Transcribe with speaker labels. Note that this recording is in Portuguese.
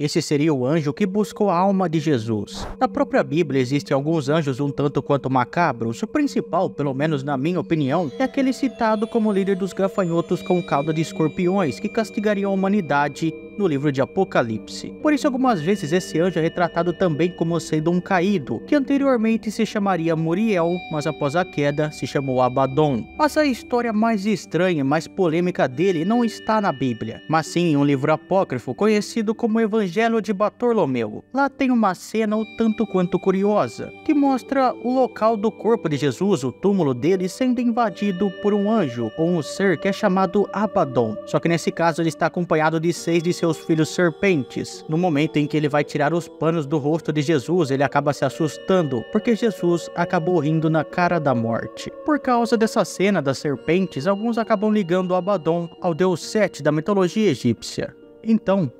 Speaker 1: Esse seria o anjo que buscou a alma de Jesus. Na própria Bíblia existem alguns anjos um tanto quanto macabros. O principal, pelo menos na minha opinião, é aquele citado como líder dos gafanhotos com cauda de escorpiões que castigariam a humanidade no livro de Apocalipse. Por isso, algumas vezes esse anjo é retratado também como sendo um caído, que anteriormente se chamaria Muriel, mas após a queda se chamou Abaddon. Mas a história mais estranha e mais polêmica dele não está na Bíblia, mas sim em um livro apócrifo conhecido como Evangelho de Bartolomeu. Lá tem uma cena o tanto quanto curiosa, que mostra o local do corpo de Jesus, o túmulo dele, sendo invadido por um anjo ou um ser que é chamado Abaddon. Só que nesse caso ele está acompanhado de seis de seus seus filhos serpentes. No momento em que ele vai tirar os panos do rosto de Jesus, ele acaba se assustando, porque Jesus acabou rindo na cara da morte. Por causa dessa cena das serpentes, alguns acabam ligando Abaddon ao deus Sete da mitologia egípcia. Então,